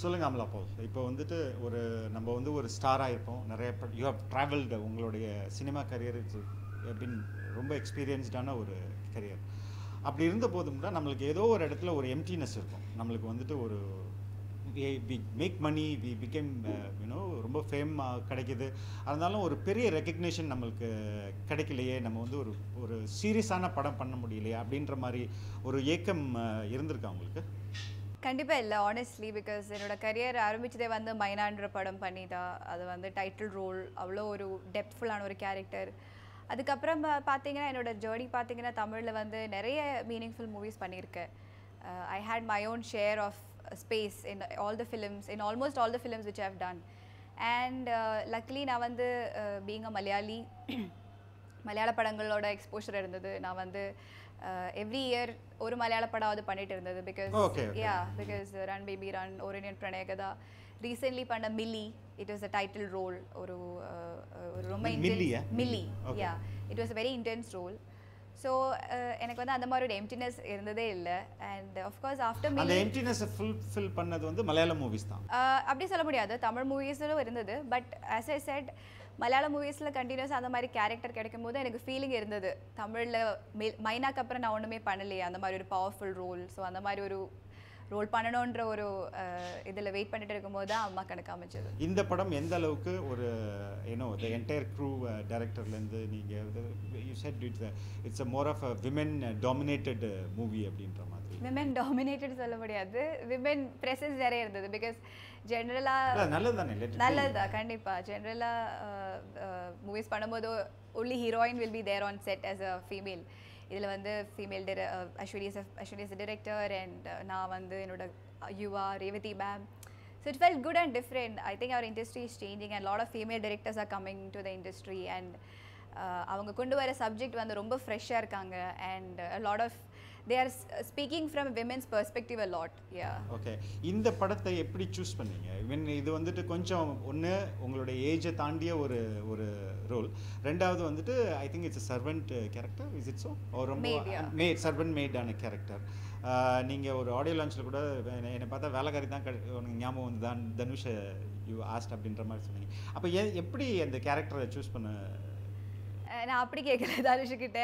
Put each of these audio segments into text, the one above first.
சொல்லுங்க அமலா போல் இப்போ வந்துட்டு ஒரு நம்ம வந்து ஒரு ஸ்டாராக இருப்போம் நிறைய யூ ஹவ் ட்ராவல்டு உங்களுடைய சினிமா கரியர் பின் ரொம்ப எக்ஸ்பீரியன்ஸ்டான ஒரு கரியர் அப்படி இருந்த போதும் நம்மளுக்கு ஏதோ ஒரு இடத்துல ஒரு எம்டினஸ் இருக்கும். நம்மளுக்கு வந்துட்டு ஒரு we make money we become you know ரொம்ப ஃபேம் கிடைக்குது. அதனாலும் ஒரு பெரிய ரெக்கக்னேஷன் நம்மளுக்கு கிடைக்கலையே. நம்ம வந்து ஒரு ஒரு சீரியஸான படம் பண்ண முடியலையே அப்படின்ற மாதிரி ஒரு ஏக்கம் uh, இருந்திருக்கா உங்களுக்கு? கண்டிப்பாக இல்லை ஆனஸ்ட்லி பிகாஸ் என்னோட கரியர் ஆரம்பித்ததே வந்து மைனான்ற படம் பண்ணி தான் அது வந்து டைட்டில் ரோல் அவ்வளோ ஒரு டெப்த்ஃபுல்லான ஒரு கேரக்டர் அதுக்கப்புறம் பார்த்தீங்கன்னா என்னோட ஜேர்னி பார்த்தீங்கன்னா தமிழில் வந்து நிறைய மீனிங்ஃபுல் மூவிஸ் பண்ணியிருக்கேன். I had my own share of space in all the films in almost all the films which have done and luckily நான் வந்து பீங் அ மலையாளி மலையாள படங்களோட எக்ஸ்போஷர் இருந்தது. நான் வந்து எவ்ரி இயர் ஒரு மலையாள படம் பண்ணிட்டு இருந்தது. Because. Yeah because Run Baby Run ஓரியன் Pranayakatha recently பண்ண Mili it was a title role ஒரு uh, uh, ஒரு ரொம்ப Mili. Yeah it was very intense role so எனக்கு வந்து அந்த மாதிரி ஒரு எம்டினஸ் இருந்ததே இல்லை. And of course after Mili எம்டினஸை fulfil பண்ணது வந்து மலையாள மூவிஸ் தான். ஆஹ் அப்படி சொல்ல முடியாது. தமிழ் மூவிஸிலும் இருந்தது. பட் ஆஸ் ஐ செட் மலையாள மூவிஸில் கண்டினியூஸ் அந்த மாதிரி கேரக்டர் கிடைக்கும் போது எனக்கு ஃபீலிங் இருந்தது. தமிழில் மைனாக்கு அப்புறம் நான் ஒன்றுமே பண்ணலையே. அந்த மாதிரி ஒரு பவர்ஃபுல் ரோல் ஸோ அந்த மாதிரி ஒரு ரோல் பண்ணணுன்ற ஒரு இதில் வெயிட் பண்ணிட்டு இருக்கும்போது தான் அம்மா கணக்கு அமைச்சது இந்த படம் எந்த அளவுக்கு ஒரு ஏன்னோ த என்டையர் க்ரூ டைரக்டர்லேருந்து நீங்கள் you said it's it's a more of a women dominated movie அப்படின்ற மாதிரி. விமென் டாமினேட்டட் சொல்ல முடியாது. விமென் ப்ரெசன்ஸ் நிறைய இருந்தது. பிகாஸ் ஜென்ரலாக நல்லது தானே. நல்லதா கண்டிப்பா. ஜென்ரலாக மூவிஸ் பண்ணும்போது only heroine will be there on set as a female இதில் வந்து female டிர Aswari is Aswari is director and நான் வந்து என்னோடய யுவா Revathi ma'am so it felt good and different I think our industry is changing and lot of female directors are coming to the industry and அவங்க கொண்டு வர subject வந்து ரொம்ப ஃப்ரெஷ்ஷாக இருக்காங்க and lot of they are speaking from women's perspective a lot yeah okay இந்த படத்தை எப்படி சூஸ் பண்ணீங்க? இவன் இது வந்துட்டு கொஞ்சம் ஒன்று உங்களுடைய ஏஜை தாண்டிய ஒரு ஒரு ரோல் ரெண்டாவது வந்துட்டு I think it's servant character is it so ரொம்ப. மேட் சர்வெண்ட் மேடான கேரக்டர் நீங்கள் ஒரு ஆடியோ லான்ச்சில் கூட என்னை பார்த்தா வேலைக்காரி தான் உனக்கு ஞாபகம் வந்து தான் தனுஷை யூ ஆஸ்ட் அப்படின்ற மாதிரி சொன்னீங்க. அப்போ எப்படி அந்த கேரக்டரை சூஸ் பண்ண நான் அப்படி கேட்கல தனுஷுக்கிட்ட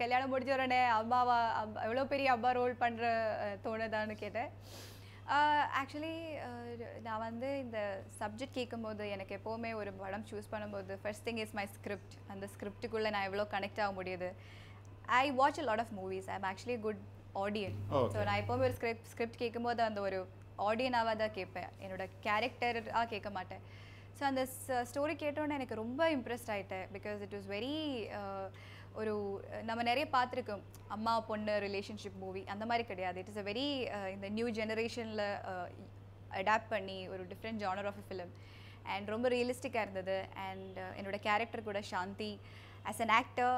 கல்யாணம் முடிஞ்ச உடனே அம்மாவா அம்மா எவ்வளோ பெரிய அம்மா ரோல் பண்ணுற தோணுதான்னு கேட்டேன். ஆக்சுவலி நான் வந்து இந்த சப்ஜெக்ட் கேட்கும்போது எனக்கு எப்போவுமே ஒரு படம் சூஸ் பண்ணும்போது first thing is my script அந்த ஸ்கிரிப்டுக்குள்ளே நான் எவ்வளோ கனெக்ட் ஆக முடியுது. I watch a lot of movies I am actually good audience. So நான் எப்போவுமே ஒரு ஸ்கிரிப்ட் ஸ்கிரிப்ட் கேட்கும்போது அந்த ஒரு ஆடியனாக தான் கேட்பேன். என்னோட கேரக்டராக கேட்க மாட்டேன். ஸோ அந்த ஸ்டோரி கேட்டோன்னே எனக்கு ரொம்ப இம்ப்ரெஸ்ட் ஆகிட்டேன் பிகாஸ் இட் வாஸ் வெரி ஒரு நம்ம நிறைய பார்த்துருக்கோம். அம்மா பொண்ணு ரிலேஷன்ஷிப் மூவி அந்த மாதிரி கிடையாது. இட் இஸ் அ வெரி இந்த நியூ ஜெனரேஷனில் அடாப்ட் பண்ணி ஒரு different genre of film and ரொம்ப ரியலிஸ்டிக்காக இருந்தது. அண்ட் uh, என்னோட கேரக்டர் கூட Shanti. As an actor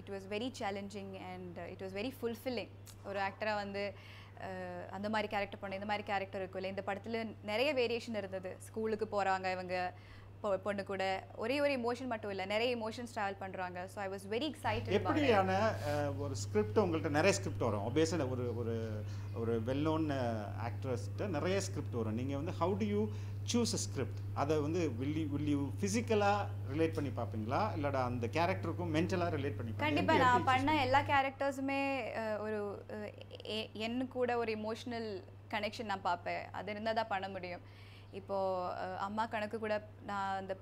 it was very challenging and it was very fulfilling ஒரு ஆக்டராக வந்து அந்த மாதிரி கேரக்டர் பண்ண இந்த மாதிரி கேரக்டர் இருக்கும் இல்லை இந்த படத்தில் நிறைய வேரியேஷன் இருந்தது. ஸ்கூலுக்கு போகிறாங்க இவங்க. பொண்ணு கூட. ஒரே ஒரு இமோஷன் மட்டும் இல்லை நிறைய இமோஷன்ஸ் ட்ராவல் பண்ணுறாங்க so I was very excited எப்படியான ஒரு ஸ்கிரிப்ட் உங்கள்கிட்ட நிறைய ஸ்கிரிப்ட் வரும். ஆப்வியஸாக ஒரு ஒரு ஒரு வெல் நோன் ஆக்ட்ரஸ்கிட்ட நிறைய ஸ்கிரிப்ட் வரும். நீங்கள் வந்து how do you choose a script அதை வந்து வில் யூ வில் யூ ஃபிசிக்கலாக ரிலேட் பண்ணி பார்ப்பீங்களா? இல்லைடா அந்த கேரக்டருக்கும் மென்டலாக ரிலேட் பண்ணி கண்டிப்பா பார்ப்பீங்களா? நான் பண்ண எல்லா கேரக்டர்ஸுமே ஒரு என் கூட ஒரு இமோஷனல் கனெக்ஷன் நான் பார்ப்பேன். அது இருந்தால் தான் பண்ண முடியும். இப்போ அஹ், அம்மா கணக்கு கூட நான் அந்த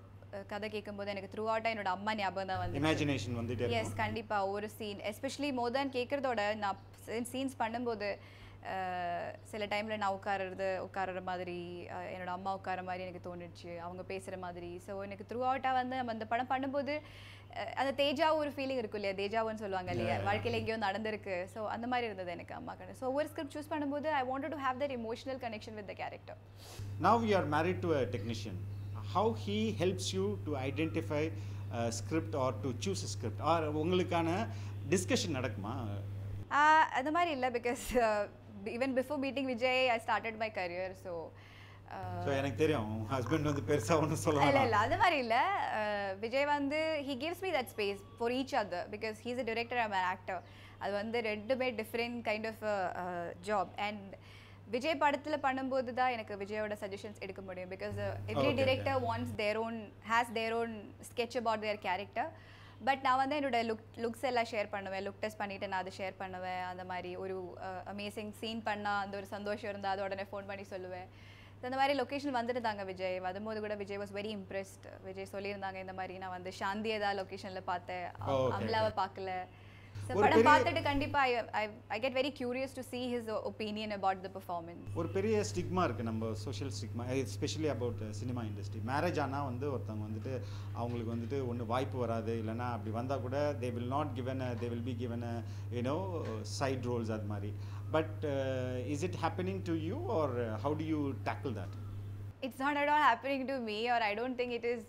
கதை கேட்கும்போது எனக்கு த்ரூ அவுட்டாக என்னோட அம்மா ஞாபகம் தான் வந்து இமேஜினேஷன் வந்துட்டே எஸ் இருக்கும். கண்டிப்பா. ஒரு சீன் எஸ்பெஷலி மோர் தேன் கேட்குறதோட நான் சீன்ஸ் பண்ணும்போது சில டைமில் நான் உட்காருறது உட்காருற மாதிரி அஹ், என்னோட அம்மா உட்கார மாதிரி எனக்கு தோணுச்சு. அவங்க பேசுகிற மாதிரி. ஸோ எனக்கு த்ரூ அவுட்டாக வந்து நம்ம அந்த படம் பண்ணும்போது அந்த தேஜா ஒரு ஃபீலிங் இருக்கும் இல்லையா? தேஜாவுன்னு சொல்லுவாங்க இல்லையா? வாழ்க்கையில் எங்கேயோ நடந்திருக்கு. ஸோ அந்த மாதிரி இருந்தது எனக்கு அம்மா கணக்கு ஸோ ஒவ்வொரு ஸ்கிரிப்ட் சூஸ் பண்ணும்போது I wanted to have that emotional connection with the character are married to a technician. How he helps you to identify a script or to choose a script? Or உங்களுக்கான discussion நடக்குமா? அந்த மாதிரி இல்லை because even before meeting Vijay I started my career so so எனக்கு தெரியும். Husband வந்து பெருசாக ஒன்றும் சொல்ல இல்ல. இல்ல அது மாதிரி இல்ல. விஜய் வந்து he gives me that space for each other because he's a director I'm actor அது வந்து ரெண்டுமே different kind of job and Vijay படத்தில் பண்ணும்போது தான் எனக்கு விஜயோட சஜஷன்ஸ் எடுக்க முடியும் because every director wants their own has their own sketch about their character but நான் வந்து என்னோட லுக் லுக்ஸ் எல்லாம் ஷேர் பண்ணுவேன். லுக் டெஸ்ட் பண்ணிட்டு நான் அதை ஷேர் பண்ணுவேன். அந்த மாதிரி ஒரு அமேசிங் சீன் பண்ணால் அந்த ஒரு சந்தோஷம் இருந்தால் அதை உடனே ஃபோன் பண்ணி சொல்லுவேன். இந்த மாதிரி லொக்கேஷன் வந்துருந்தாங்க விஜய். வரும்போது கூட Vijay was very impressed Vijay சொல்லியிருந்தாங்க இந்த மாதிரி நான் வந்து சாந்தி ஏதாவது லொக்கேஷனில் பார்த்தேன். Oh, அம்லாவை பார்க்கல. படம் பார்த்துட்டு கண்டிப்பாக I I get very curious to see his opinion about the performance. ஒரு பெரிய ஸ்டிக்மா இருக்குது நம்ம social stigma especially about cinema industry marriage ஆனால் வந்து ஒருத்தவங்க வந்துட்டு அவங்களுக்கு வந்துட்டு ஒன்று வாய்ப்பு வராது. இல்லைன்னா அப்படி வந்தால் கூட they will not given a they will be given a you know side roles அது மாதிரி. But is it happening to you or how to you tackle that it's not at all happening to me or I don't think it is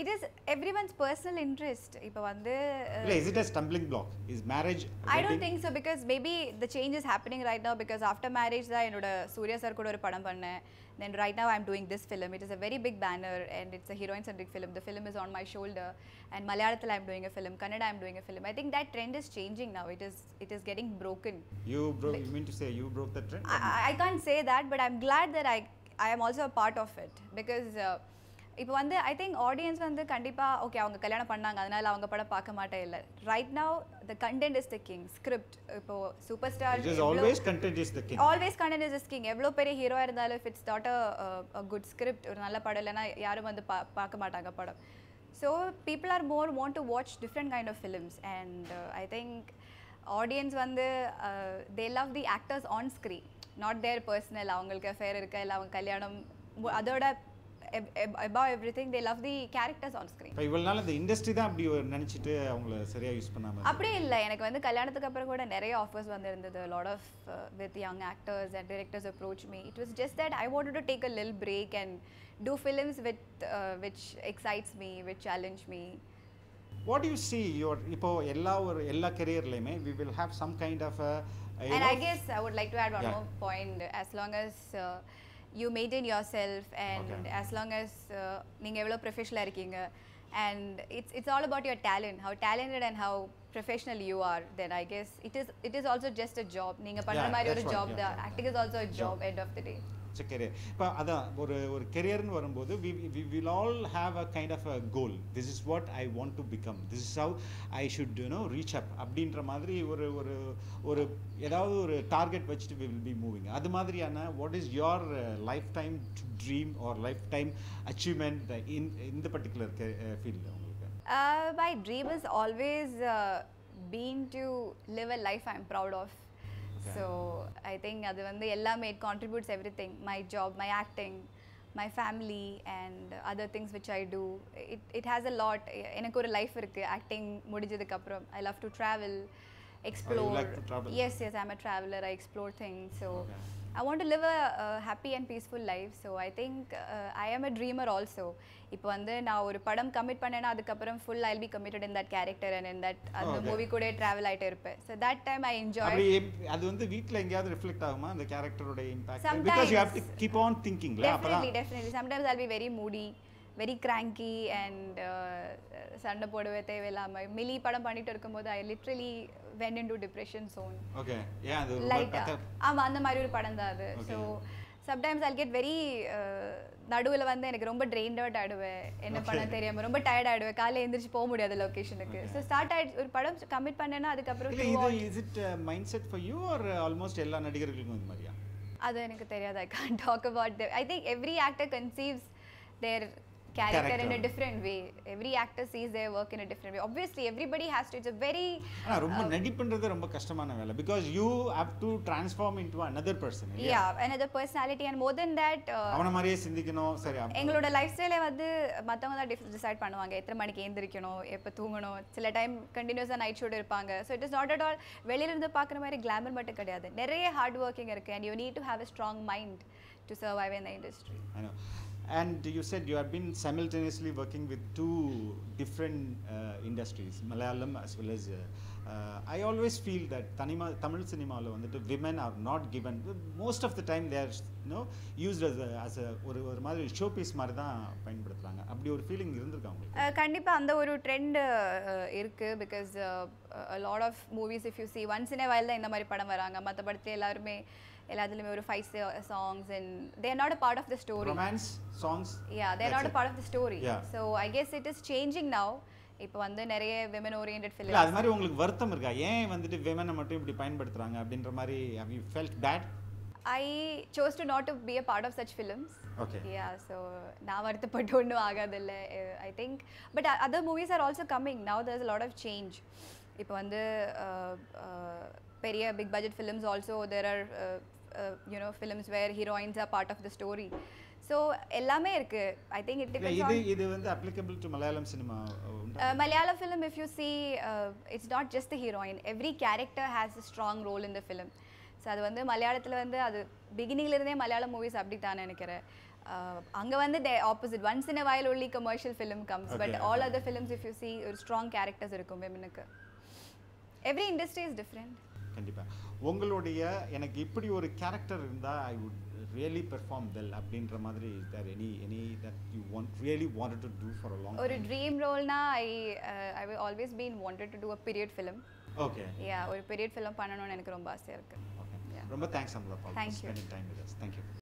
it is everyone's personal interest இப்போ வந்து uh, இல்லை is it a stumbling block is marriage I don't think so because maybe the change is happening right now because after marriage தான் என்னோட Surya sir கூட ஒரு படம் பண்ணேன் then right now I'm doing this film it is a very big banner and it's a heroine centric film the film is on my shoulder and Malayalam I'm doing a film Kannada I'm doing a film I think that trend is changing now it is it is getting broken you bro you mean to say you broke the trend I, I can't say that, but I'm glad that I I am also a part of it because uh, இப்போ வந்து ஐ think audience வந்து கண்டிப்பாக okay அவங்க கல்யாணம் பண்ணாங்க அதனால அவங்க படம் பார்க்க மாட்டே இல்லை. Right now the content is the king script இப்போ super star always content is the king always content is king எவ்வளோ பெரிய ஹீரோவாக இருந்தாலும் if it's not a good script ஒரு நல்ல படம் இல்லைன்னா யாரும் வந்து பா பார்க்க மாட்டாங்க படம். So people are more want to watch different kind of films and I think audience வந்து they love the actors on screen not their personal அவங்களுக்கு அஃபேர் இருக்க? இல்லை அவங்க கல்யாணம் மு- அதோட above everything they love the characters on screen. இப்போ இவ்வளோ நாள் இந்த இண்டஸ்ட்ரி தான் அப்படி நினச்சிட்டு அவங்கள சரியாக யூஸ் பண்ணாமல் அப்படியே இல்லை. எனக்கு வந்து கல்யாணத்துக்கு அப்புறம் கூட நிறைய ஆஃபர்ஸ் வந்திருந்தது. Lot of with young actors and directors approach me it was just that I want to take a லில் break and do films with which excites me which challenge me what you see your இப்போ எல்லா ஒரு எல்லா கெரியர்லையுமே we will have some kind of guess I would like to add one Yeah. more point. As long as uh, you maintain yourself and Okay. as long as uh, நீங்க எவ்வளோ ப்ரொஃபஷனலாக இருக்கீங்க and it's it's all about your talent how talented and how professional you are then i guess it is it is also just a job நீங்க பண்ற Yeah, மாதிரி ஒரு that's right. job Yeah, தான் yeah, acting is also a job end of the day It's career இப்போ அதான் ஒரு ஒரு கெரியர்னு வரும்போது we we will all have a kind of a goal this is what I want to become this is how I should you know reach up அப்படின்ற மாதிரி ஒரு ஒரு ஒரு ஏதாவது ஒரு டார்கெட் வச்சுட்டு வி வில் பி மூவிங் அது மாதிரியான what is your lifetime dream or lifetime achievement in இந்த பர்டிகுலர் ஃபீல்டு உங்களுக்கு? Uh, my dream has always uh, been to live a life I'm proud of. So I think அது வந்து எல்லாமே it contributes everything. My job, my acting, my family and other things which I do. It, it has a lot. எனக்கு ஒரு life இருக்கு acting முடிஞ்சதுக்கு அப்புறம் I love to travel explore? Yes yes I'm a traveller I explore things so Okay. I want to live a, uh happy and peaceful life. So I think uh, I am a dreamer also. இப்போ வந்து நான் ஒரு படம் commit பண்ணேன்னா அதுக்கப்புறம் full I'll be committed in that character and in that அந்த. Movie கூட travel ஆகிட்டே இருப்பேன் so that time I enjoy அது வந்து வீட்ல எங்கேயாவது ரிஃப்ளெக்ட் ஆகுமா அந்த கேரக்டரோட impact because you have to. Keep on அப்பதான் definitely definitely sometimes I'll be very moody very cranky and சண்டை போடவே தேவையில்லாமல் மிலி படம் பண்ணிட்டு இருக்கும்போது I literally went into depression zone okay ஏன் அது ரொம்ப லைட்டா கத்த- ஆமா அந்த மாதிரி ஒரு படம் தான் அது. So sometimes I'll get very நடுவில் வந்து எனக்கு ரொம்ப ட்ரெயின் அவுட் ஆயிடுவேன். என்ன பண்ண Okay. தெரியாம ரொம்ப டயர்ட் ஆயிடுவேன். காலையில் எந்திரிச்சு போக முடியாது லொக்கேஷனுக்கு. ஸோ ஸ்டார்ட் ஆயிடுச்சு ஒரு படம் கமிட் பண்ணேன்னா அதுக்கப்புறம் இது is it mindset for you or almost எல்லா நடிகர்களுக்கும் இந்த மாதிரியா? அது எனக்கு தெரியாது. I can talk about I think every actor conceives their character. in a Character. different way. Every actor sees their work in a different way. Obviously everybody has to it's a very ஆனா ரொம்ப நடிப்புன்றது ரொம்ப கஷ்டமான வேலை. Because you have to transform into another person இல்லையா? Yeah another personality and more than that uh, அவன மாதிரியே சிந்திக்கணும் சரி அப்ப- எங்களோட லைஃப் ஸ்டைலே வந்து மற்றவங்க தான் டிசைட் பண்ணுவாங்க. எத்தனை மணிக்கு எழுந்திரிக்கணும் எப்போ தூங்கணும். சில டைம் கண்டினியூஸாக நைட் ஷூட் இருப்பாங்க. So it is not at all வெளியிலிருந்து பார்க்குற மாதிரி கிளாமர் மட்டும் கிடையாது. நிறைய ஹார்ட் ஒர்க்கிங் இருக்குது and you need to have a strong mind to survive in the industry I know. And you said you have been simultaneously working with two different uh, industries, Malayalam as well as. Uh, uh, I always feel that Tanima, Tamil cinema வந்துட்டு women are not given most of the time they are you know used as a, as a ஒரு ஒரு மாதிரி show piece மாதிரி தான் பயன்படுத்துறாங்க அப்படி ஒரு feeling இருந்திருக்கா உங்களுக்கு கண்டிப்பாக அந்த ஒரு ட்ரெண்ட் இருக்குது because lot of movies if you see once in a while தான் இந்த மாதிரி படம் வராங்க மற்ற படத்துல எல்லாருமே எல்லாத்துலேயுமே ஒரு five songs and they're not a part of the story romance songs yeah they're not a part of the story. So I guess it is changing now இப்போ வந்து நிறைய விமன் ஓரியன்ட் ஃபிலிம் அது மாதிரி உங்களுக்கு வருத்தம் இருக்கா? ஏன் வந்துட்டு விமனை மட்டும் இப்படி பயன்படுத்துறாங்க அப்படின்ற மாதிரி have you felt bad? I chose to not to be a part of such films okay yeah so நான் வருத்தப்பட்டு ஒன்றும் ஆகாதில்ல. I think but other movies are also coming now there's lot of change இப்போ வந்து uh, uh, பெரிய big budget films also there are you know films where heroines are part of the story so எல்லாமே இருக்கு. I think it இது இது வந்து applicable to Malayalam cinema Uh, film, if you see, uh, it's not just the heroine. Every character has a strong role in the film. So அது வந்து மலையாளத்தில் வந்து அது பிகினிங்ல இருந்தே மலையாளம் மூவிஸ் அப்படி தான் நினைக்கிறேன் அங்கே வந்து தே opposite once in a while only commercial film comes but all. Other films if you see ஒரு ஸ்ட்ராங் கேரக்டர்ஸ் இருக்கும் விமனுக்கு. எவ்ரி இண்டஸ்ட்ரி இஸ் டிஃப்ரெண்ட் கண்டிப்பா. உங்களுடைய எனக்கு இப்படி ஒரு கேரக்டர் இருந்தா I would really perform well அப்படின்ற மாதிரி is there any any that you want really wanted to do for a long ஒரு dream ரோல்னா I I always been wanted to do a period film okay yeah ஒரு period film பண்ணணும்னு எனக்கு ரொம்ப ஆசையாக இருக்குது okay. ரொம்ப thanks Amala for. Spending time with us thank you